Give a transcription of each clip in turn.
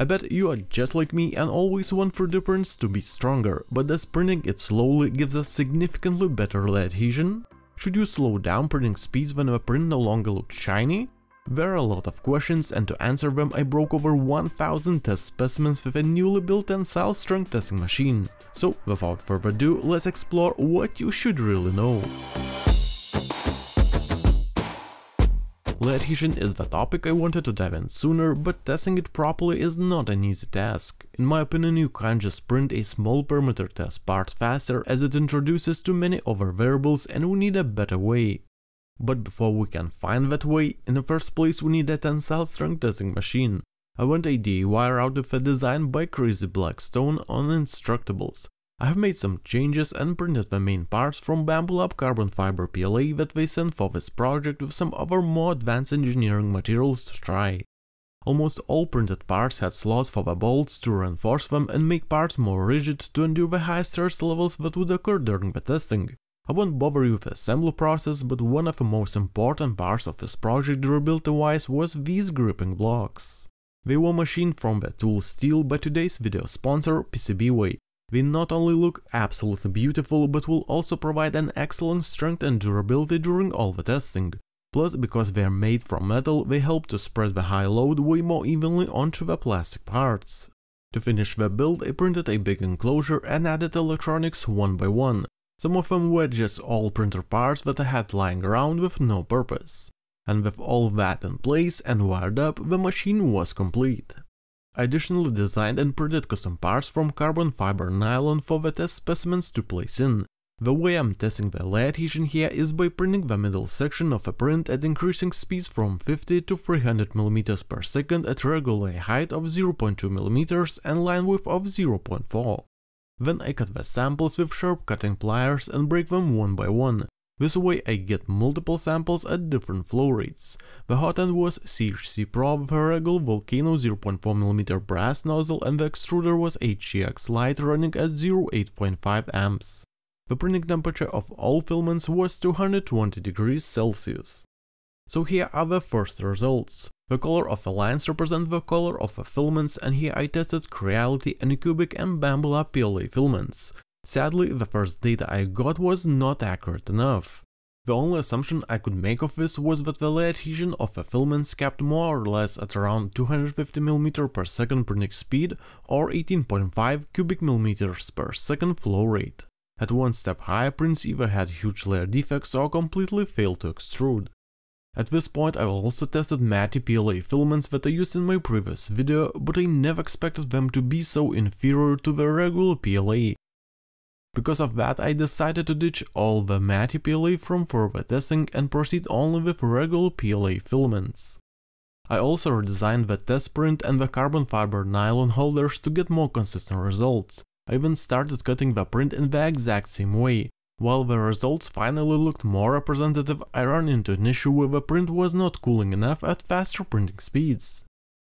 I bet you are just like me and always want 3D prints to be stronger, but does printing it slowly gives us significantly better adhesion? Should you slow down printing speeds when a print no longer looks shiny? There are a lot of questions and to answer them I broke over 1000 test specimens with a newly built tensile strength testing machine. So without further ado, let's explore what you should really know. Adhesion is the topic I wanted to dive in sooner, but testing it properly is not an easy task. In my opinion, you can't just print a small perimeter test part faster as it introduces too many other variables and we need a better way. But before we can find that way, in the first place we need a tensile strength testing machine. I went a DIY route with a design by Crazy Blackstone on Instructables, I have made some changes and printed the main parts from Bambu Lab carbon fiber PLA that they sent for this project with some other more advanced engineering materials to try. Almost all printed parts had slots for the bolts to reinforce them and make parts more rigid to endure the high stress levels that would occur during the testing. I won't bother you with the assembly process, but one of the most important parts of this project durability-wise was these gripping blocks. They were machined from the tool steel by today's video sponsor PCBWay, they not only look absolutely beautiful, but will also provide an excellent strength and durability during all the testing. Plus, because they are made from metal, they help to spread the high load way more evenly onto the plastic parts. To finish the build, I printed a big enclosure and added electronics one by one. Some of them were just all printer parts that I had lying around with no purpose. And with all that in place and wired up, the machine was complete. I additionally designed and printed custom parts from carbon fiber nylon for the test specimens to place in. The way I'm testing the lay adhesion here is by printing the middle section of a print at increasing speeds from 50 to 300 mm per second at regular height of 0.2 mm and line width of 0.4. Then I cut the samples with sharp cutting pliers and break them one by one, this way I get multiple samples at different flow rates. The hot end was CHC Pro with Volcano 0.4mm brass nozzle and the extruder was HGX Lite running at 0.8.5 amps. The printing temperature of all filaments was 220 degrees Celsius. So here are the first results. The color of the lines represent the color of the filaments and here I tested Creality, and Bambu Lab PLA filaments. Sadly, the first data I got was not accurate enough. The only assumption I could make of this was that the lay adhesion of the filaments kept more or less at around 250mm per second printing speed or 18.5 cubic millimeters per second flow rate. At one step higher, prints either had huge layer defects or completely failed to extrude. At this point I also tested matte PLA filaments that I used in my previous video, but I never expected them to be so inferior to the regular PLA. Because of that, I decided to ditch all the matte PLA from further testing and proceed only with regular PLA filaments. I also redesigned the test print and the carbon fiber nylon holders to get more consistent results. I even started cutting the print in the exact same way. While the results finally looked more representative, I ran into an issue where the print was not cooling enough at faster printing speeds.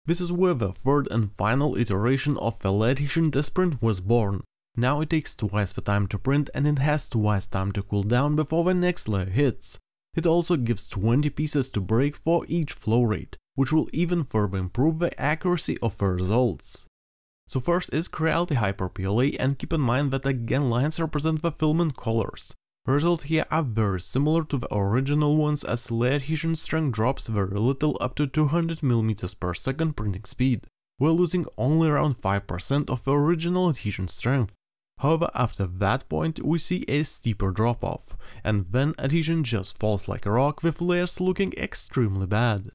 This is where the third and final iteration of the adhesion test print was born. Now it takes twice the time to print and it has twice time to cool down before the next layer hits. It also gives 20 pieces to break for each flow rate, which will even further improve the accuracy of the results. So first is Creality Hyper PLA and keep in mind that again lines represent the filament colors. The results here are very similar to the original ones as layer adhesion strength drops very little up to 200mm per second printing speed, while losing only around 5% of the original adhesion strength. However, after that point we see a steeper drop off, and then adhesion just falls like a rock with layers looking extremely bad.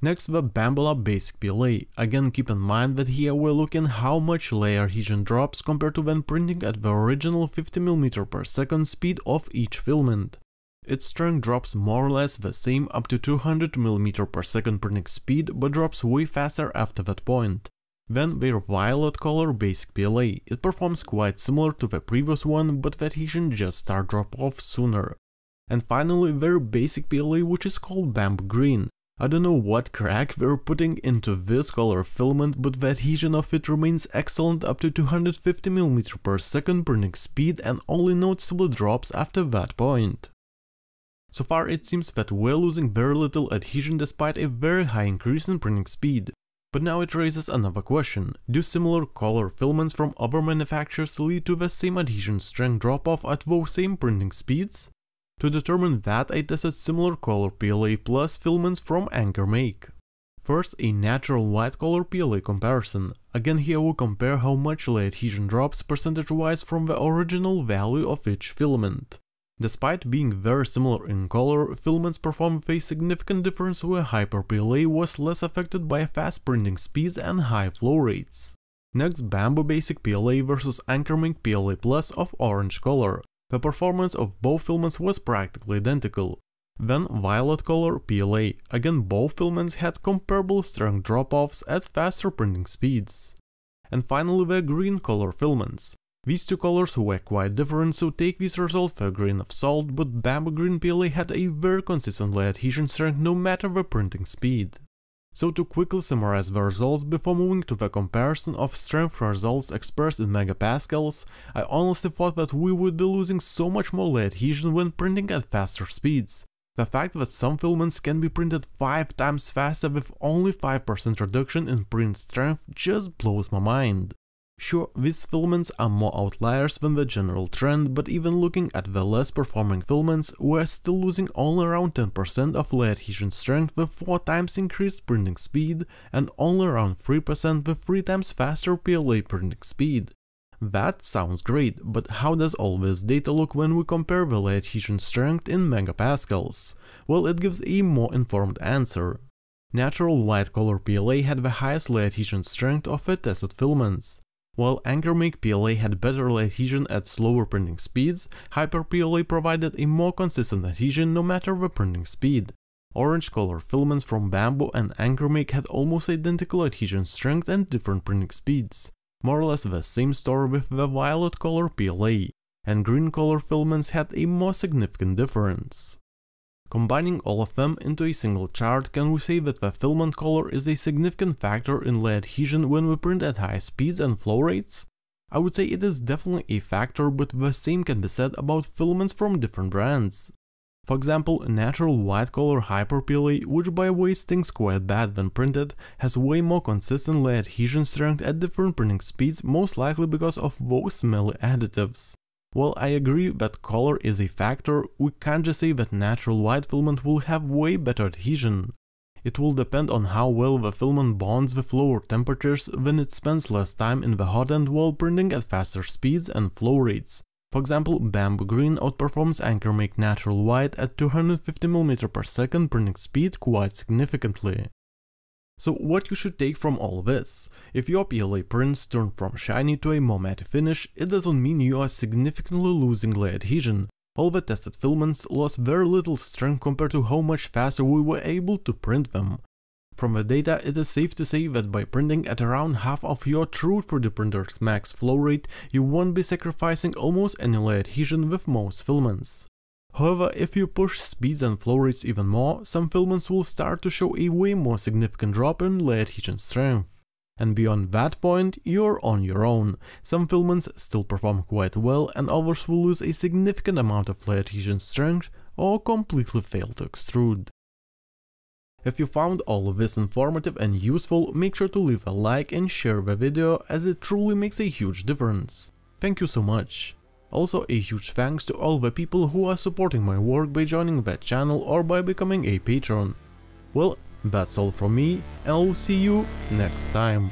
Next the Bambu Lab Basic PLA, again keep in mind that here we're looking how much layer adhesion drops compared to when printing at the original 50mm per second speed of each filament. Its strength drops more or less the same up to 200mm per second printing speed but drops way faster after that point. Then their violet color basic PLA, it performs quite similar to the previous one, but the adhesion just start drop off sooner. And finally their basic PLA which is called Bambu Green. I don't know what crack they're putting into this color filament, but the adhesion of it remains excellent up to 250mm per second printing speed and only noticeable drops after that point. So far it seems that we're losing very little adhesion despite a very high increase in printing speed. But now it raises another question. Do similar color filaments from other manufacturers lead to the same adhesion strength drop-off at those same printing speeds? To determine that I tested similar color PLA plus filaments from Anker Make. First, a natural white color PLA comparison. Again here we compare how much the adhesion drops percentage-wise from the original value of each filament. Despite being very similar in color, filaments perform with a significant difference where Hyper PLA was less affected by fast printing speeds and high flow rates. Next, Bambu Basic PLA versus Ankermake PLA Plus of orange color. The performance of both filaments was practically identical. Then violet color PLA, again both filaments had comparable strength drop-offs at faster printing speeds. And finally the green color filaments. These two colors were quite different, so take these results for a grain of salt, but Bambu Green PLA had a very consistent adhesion strength no matter the printing speed. So to quickly summarize the results before moving to the comparison of strength results expressed in megapascals, I honestly thought that we would be losing so much more adhesion when printing at faster speeds. The fact that some filaments can be printed 5 times faster with only 5% reduction in print strength just blows my mind. Sure, these filaments are more outliers than the general trend, but even looking at the less performing filaments, we're still losing only around 10% of lead adhesion strength with 4 times increased printing speed and only around 3% with 3 times faster PLA printing speed. That sounds great, but how does all this data look when we compare the adhesion strength in megapascals? Well, it gives a more informed answer. Natural white color PLA had the highest adhesion strength of the tested filaments. While Ankermake PLA had better adhesion at slower printing speeds, Hyper PLA provided a more consistent adhesion no matter the printing speed. Orange color filaments from Bambu and Ankermake had almost identical adhesion strength and different printing speeds. More or less the same story with the violet color PLA, and green color filaments had a more significant difference. Combining all of them into a single chart, can we say that the filament color is a significant factor in lead adhesion when we print at high speeds and flow rates? I would say it is definitely a factor, but the same can be said about filaments from different brands. For example, natural white color Hyper PLA, which by the way stinks quite bad when printed, has way more consistent lead adhesion strength at different printing speeds, most likely because of those smelly additives. While I agree that color is a factor, we can't just say that natural white filament will have way better adhesion. It will depend on how well the filament bonds with lower temperatures when it spends less time in the hot end while printing at faster speeds and flow rates. For example, Bambu Green outperforms Ankermake Natural White at 250mm per second printing speed quite significantly. So what you should take from all this? If your PLA prints turn from shiny to a more matte finish, it doesn't mean you are significantly losing the adhesion. All the tested filaments lost very little strength compared to how much faster we were able to print them. From the data, it is safe to say that by printing at around half of your true 3D printer's max flow rate, you won't be sacrificing almost any lead adhesion with most filaments. However, if you push speeds and flow rates even more, some filaments will start to show a way more significant drop in lead adhesion strength. And beyond that point, you're on your own. Some filaments still perform quite well and others will lose a significant amount of lead adhesion strength or completely fail to extrude. If you found all of this informative and useful, make sure to leave a like and share the video as it truly makes a huge difference. Thank you so much. Also a huge thanks to all the people who are supporting my work by joining that channel or by becoming a patron. Well, that's all from me and I'll see you next time.